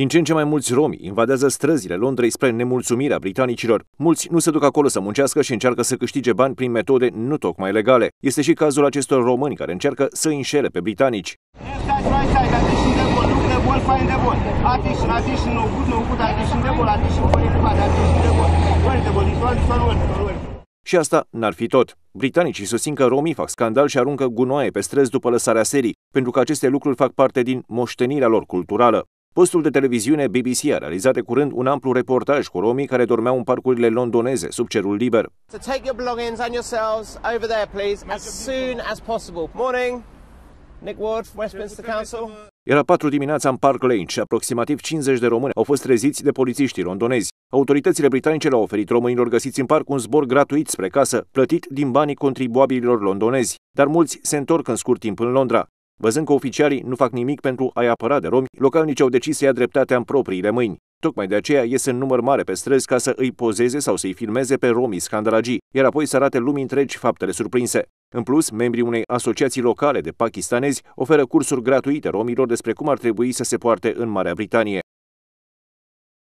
Din ce în ce mai mulți romi invadează străzile Londrei spre nemulțumirea britanicilor. Mulți nu se duc acolo să muncească și încearcă să câștige bani prin metode nu tocmai legale. Este și cazul acestor români care încearcă să înșele pe britanici. Și asta n-ar fi tot. Britanicii susțin că romii fac scandal și aruncă gunoaie pe străzi după lăsarea serii, pentru că aceste lucruri fac parte din moștenirea lor culturală. Postul de televiziune BBC a realizat de curând un amplu reportaj cu romii care dormeau în parcurile londoneze sub cerul liber. So take your belongings and yourselves over there, please, as soon as possible. Morning. Nick Ward, Westminster Council. Era patru dimineața în Park Lane și aproximativ 50 de români au fost treziți de polițiștii londonezi. Autoritățile britanice le-au oferit românilor găsiți în parc un zbor gratuit spre casă, plătit din banii contribuabililor londonezi. Dar mulți se întorc în scurt timp în Londra. Văzând că oficialii nu fac nimic pentru a-i apăra de romi, localnicii au decis să ia dreptatea în propriile mâini. Tocmai de aceea iese în număr mare pe străzi ca să îi pozeze sau să-i filmeze pe romii scandalagii, iar apoi să arate lumii întregi faptele surprinse. În plus, membrii unei asociații locale de pakistanezi oferă cursuri gratuite romilor despre cum ar trebui să se poarte în Marea Britanie.